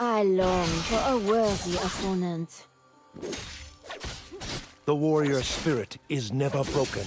I long for a worthy opponent. The warrior spirit is never broken.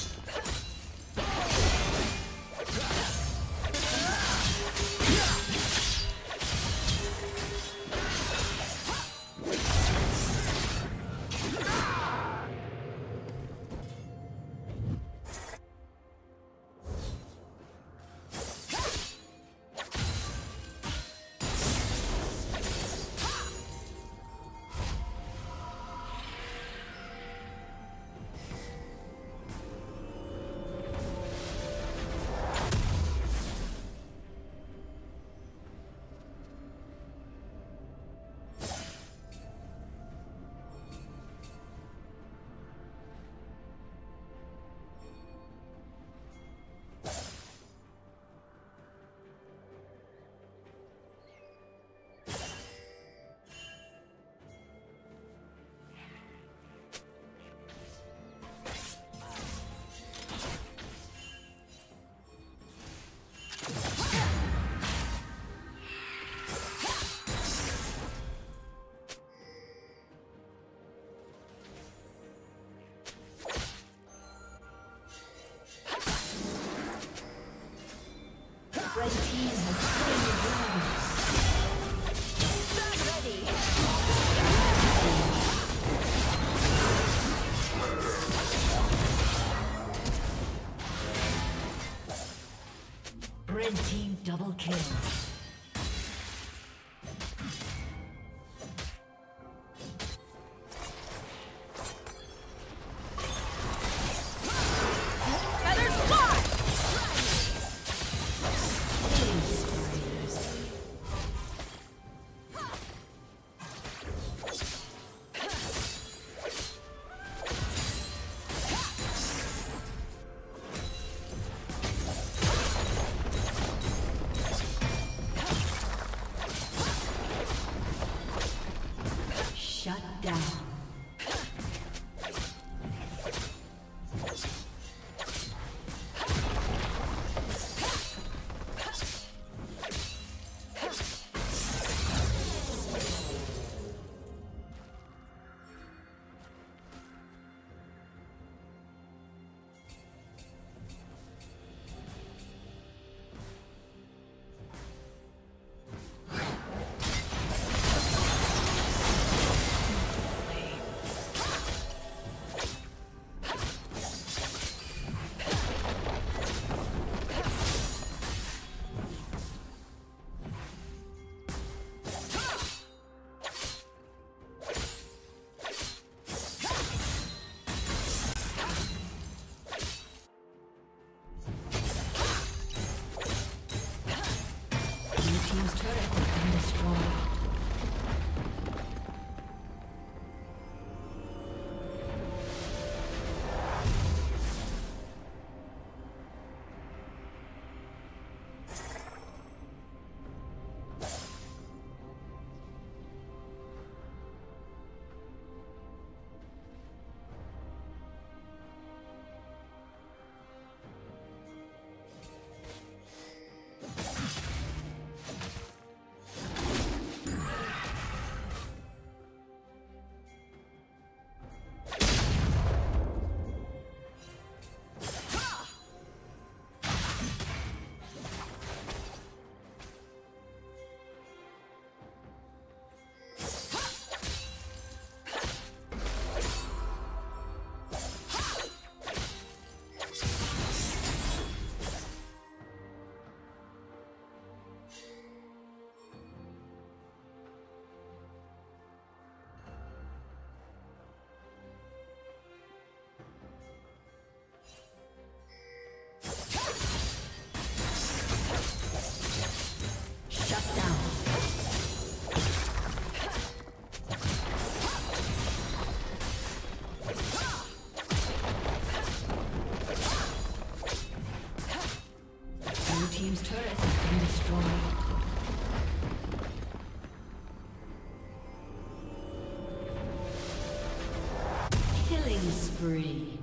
Spree.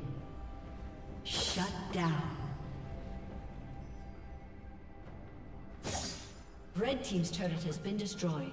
Shut down. Red Team's turret has been destroyed.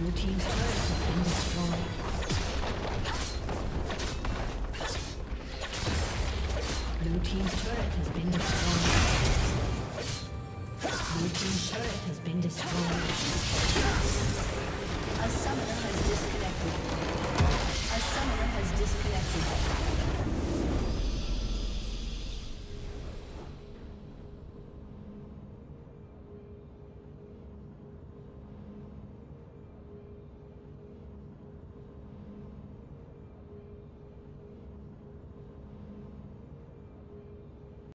Blue team's turrets have been destroyed. Blue team's turret has been destroyed. Blue team's turret has been destroyed. A summoner has disconnected. A summoner has disconnected.